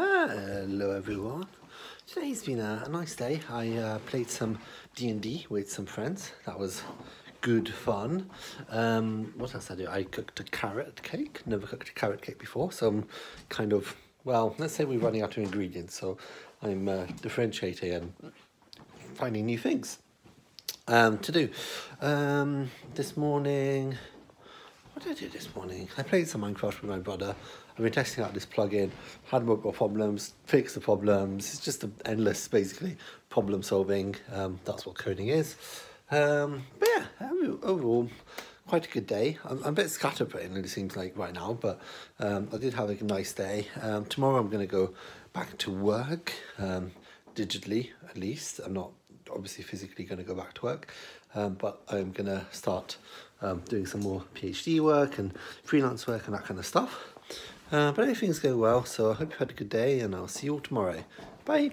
Hello everyone. Today's been a, a nice day. I uh, played some D&D with some friends. That was good fun. Um, what else did I do? I cooked a carrot cake. Never cooked a carrot cake before. So I'm kind of, well, let's say we're running out of ingredients. So I'm uh, differentiating and finding new things um, to do. Um, this morning, what did I do this morning? I played some Minecraft with my brother. I've been testing out this plugin, had multiple problems, fixed the problems. It's just endless, basically, problem solving. Um, that's what coding is. Um, but yeah, overall, quite a good day. I'm, I'm a bit scatterbrained, it seems like right now, but um, I did have a nice day. Um, tomorrow I'm going to go back to work, um, digitally at least. I'm not obviously physically going to go back to work, um, but I'm going to start um, doing some more PhD work and freelance work and that kind of stuff. Uh, but everything's going well, so I hope you had a good day and I'll see you all tomorrow. Bye!